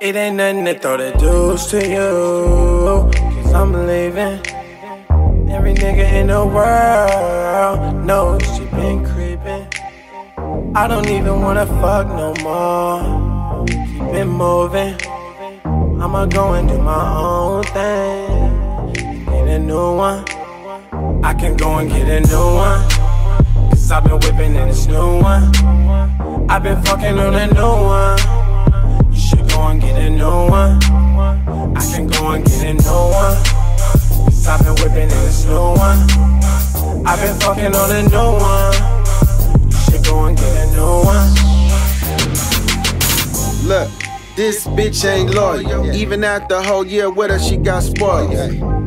It ain't nothing to throw the deuce to you. Cause I'm leaving. Every nigga in the world knows she been creeping. I don't even wanna fuck no more. Keep it moving. I'ma go and do my own thing. Get a new one. I can go and get a new one. Cause I've been whipping in this new one. I've been fucking on a new one. You should go and get a new one. I can go and get a new one. Cause I've been whipping in this new one. I've been fucking on a new one. You should go and get a new one. Look, this bitch ain't loyal. Even after a whole year with her, she got spoiled.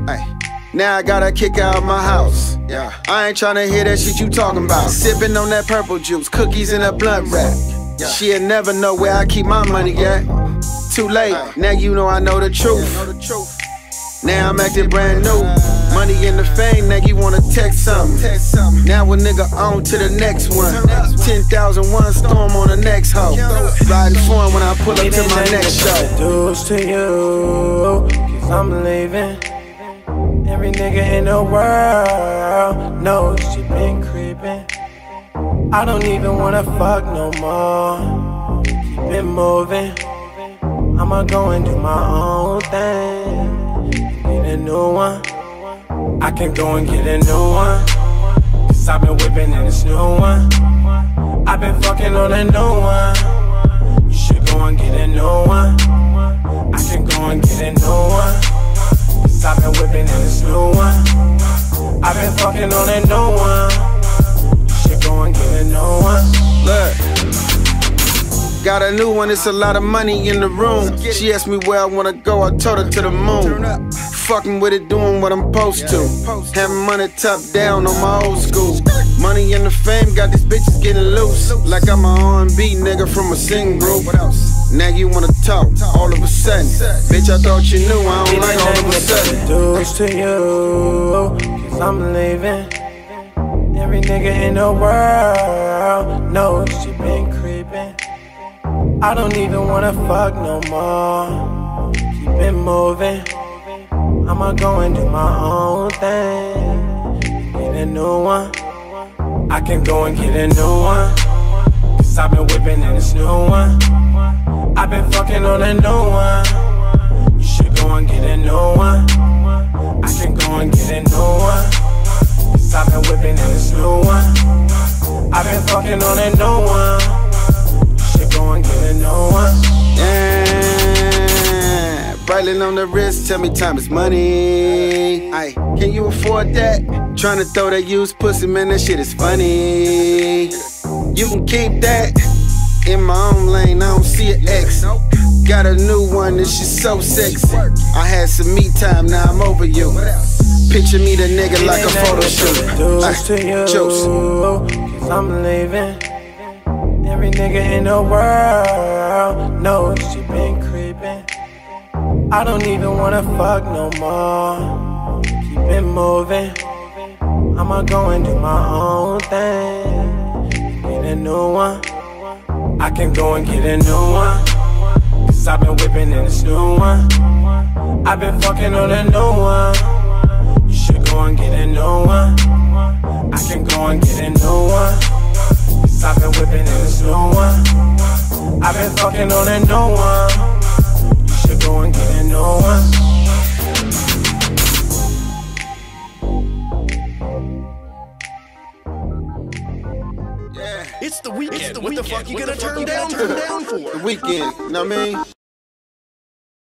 Ay. Now I gotta kick out my house. Yeah. I ain't tryna hear that shit you talking about. Sipping on that purple juice, cookies in a blunt wrap. She'll never know where I keep my money at. Too late, uh. now you know I know the truth. Now I'm acting brand new. Money in the fame, now you wanna text something. Now a nigga on to the next one. 10,001 storm on the next hoe. Riding for him when I pull up It to my next to throw show. the deuce to you. Cause I'm leaving. Every nigga in the world knows she been creeping. I don't even wanna fuck no more. Keep it moving. I'ma go and do my own thing. Get a new one. I can go and get a new one. Cause I've been whipping in this new one. I've been fucking on a new one. You should go and get a new one. I can go and get a new one. I've been whipping in this new one. I've been fucking on a new one. You should go and get a new one. Look. Got a new one, it's a lot of money in the room. She asked me where I wanna go, I told her to the moon. Fucking with it, doing what I'm supposed to. Having money top down on my old school. Money and the fame got these bitches getting loose. Like I'm a R&B nigga from a sing group. Now you wanna talk all of a sudden. Bitch, I thought you knew, I don't like all of a sudden. Deuce to you, cause I'm leaving. Every nigga in the world knows she been creeping. I don't even wanna fuck no more. Keep it moving. I'ma go and do my own thing. Get a new one. I can go and get a new one. Cause I've been whipping in this new one. I've been fucking on a new one. You should go and get a new one. I can go and get a new one. Cause I've been whipping in this new one. I've been fucking on a new one. You should go and get a new one. Yeah, Breitling on the wrist, tell me time is money. Aye, can you afford that? Trying to throw that used pussy, man, that shit is funny. You can keep that in my own lane, I don't see an X. Got a new one and she's so sexy. I had some me time, now I'm over you. Picture me the nigga like a photo shoot. Deuce to you, Juice. cause I'm leaving. Every nigga in the world knows she been creeping. I don't even wanna fuck no more. Keep it moving. I'ma go and do my own thing. Get a new one. I can go and get a new one. Cause I've been whipping in this new one. I've been fucking on a new one. You should go and get a new one. I can go and get a new one. Cause I've been whipping in this new one. I've been fucking on a new one. It's the weekend. what the fuck you gonna turn down, turn down for? the weekend, you know what I mean?